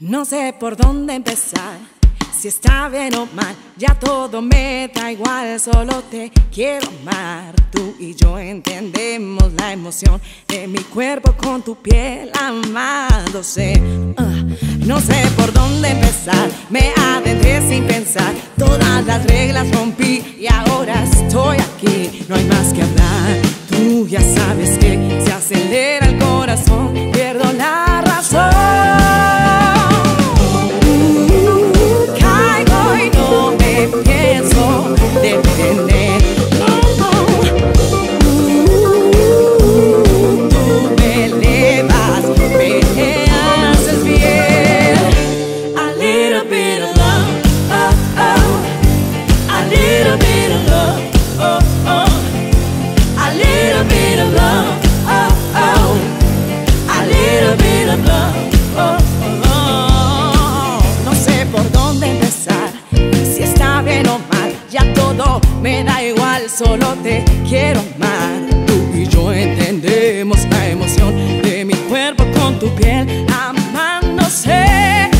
No sé por dónde empezar, si está bien o mal, ya todo me da igual, solo te quiero amar. Tú y yo entendemos la emoción de mi cuerpo con tu piel amándose. Ah, no sé por dónde empezar, me adentré sin pensar, todas las reglas rompí y ahora estoy aquí, no hay más que hablar. Tú ya sabes me da igual, solo te quiero amar. Tú y yo entendemos la emoción de mi cuerpo con tu piel amándose.